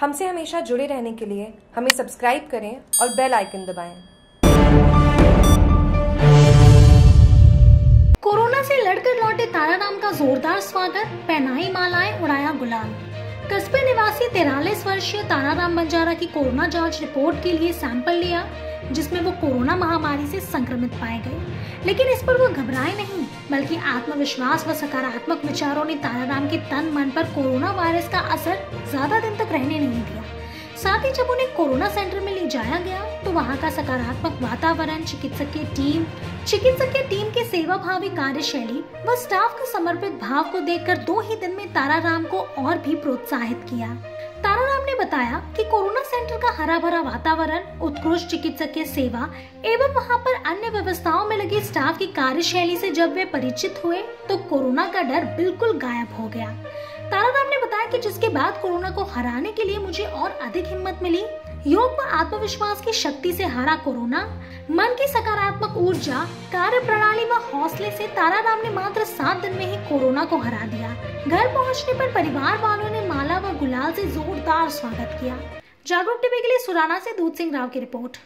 हमसे हमेशा जुड़े रहने के लिए हमें सब्सक्राइब करें और बेल आइकन दबाएँ। कोरोना से लड़कर लौटे ताराराम का जोरदार स्वागत, पहनाई मालाएँ, उड़ाया गुलाल कस्बे निवासी तिरालीस वर्षीय ताराराम बंजारा की कोरोना जाँच रिपोर्ट के लिए सैंपल लिया, जिसमें वो कोरोना महामारी से संक्रमित पाए गए। लेकिन इस पर वो घबराए नहीं, बल्कि आत्मविश्वास व सकारात्मक विचारों ने ताराराम के तन मन पर कोरोना वायरस का असर ज़्यादा दिन तक रहने नहीं दिया। साथ ही जब उन्हें कोरोना सेंटर में ले जाया गया तो वहाँ का सकारात्मक वातावरण, चिकित्सक की टीम, चिकित्सक की टीम के सेवा भावी कार्यशैली व स्टाफ का समर्पित भाव को देखकर दो ही दिन में ताराराम को और भी प्रोत्साहित किया। ताराराम ने बताया कि कोरोना का हरा भरा वातावरण, उत्कृष्ट चिकित्सकीय सेवा एवं वहाँ पर अन्य व्यवस्थाओं में लगी स्टाफ की कार्यशैली से जब वे परिचित हुए तो कोरोना का डर बिल्कुल गायब हो गया। ताराराम ने बताया कि जिसके बाद कोरोना को हराने के लिए मुझे और अधिक हिम्मत मिली, योग व आत्मविश्वास की शक्ति से हरा कोरोना, मन की सकारात्मक ऊर्जा कार्य प्रणाली व हौसले से ताराराम ने मात्र सात दिन में ही कोरोना को हरा दिया। घर पहुँचने पर परिवार वालों ने माला व गुलाल से जोरदार स्वागत किया। जागरूक टीवी के लिए सुराना से दूध सिंह राव की रिपोर्ट।